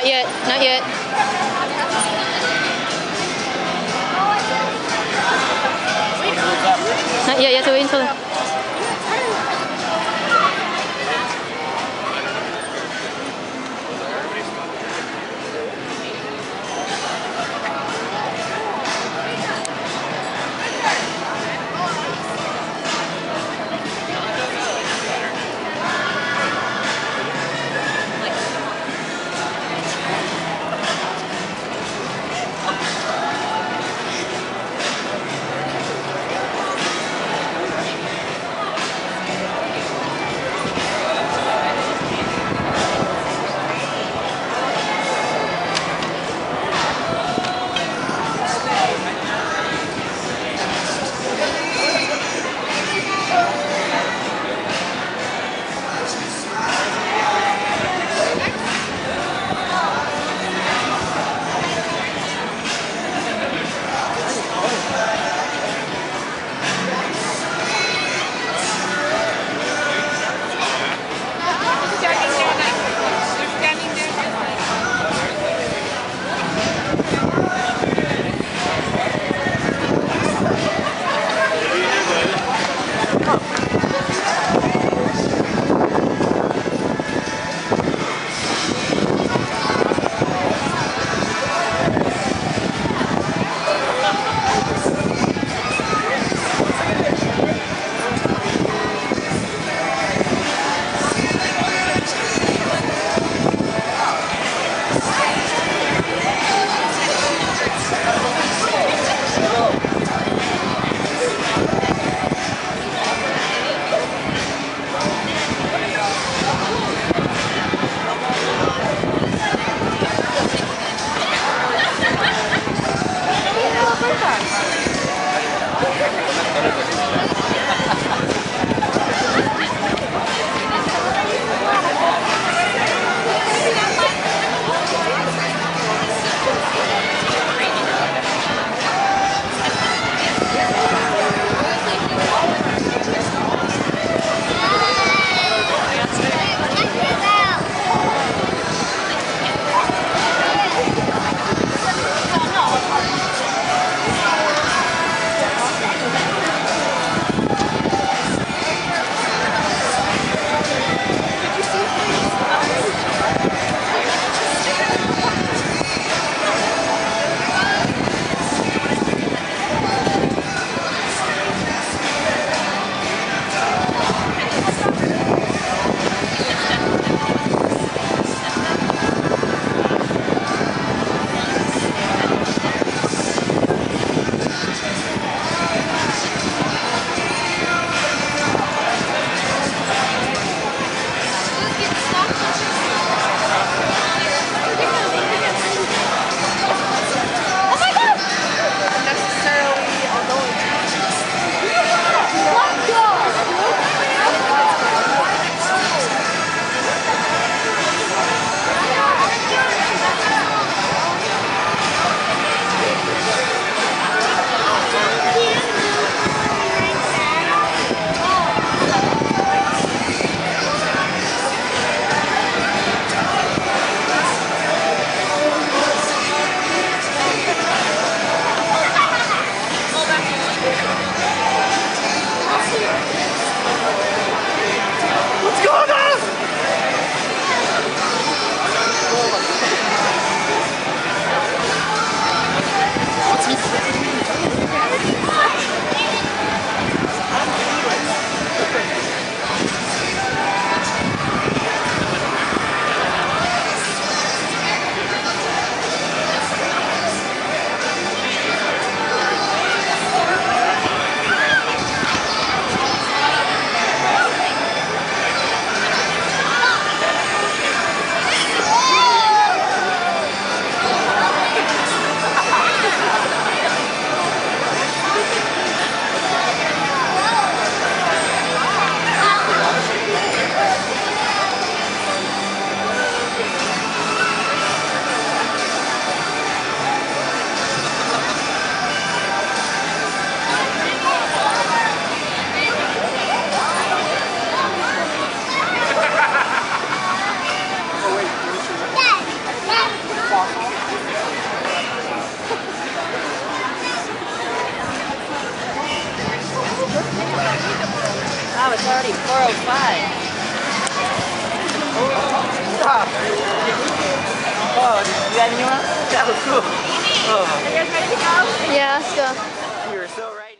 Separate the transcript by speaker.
Speaker 1: Not yet. Not yet. Not yet. You have to wait until.
Speaker 2: 405.
Speaker 3: Stop. Oh, you got anyone? That was cool. Oh.
Speaker 2: Are you guys ready to go?
Speaker 1: Yeah, let's go.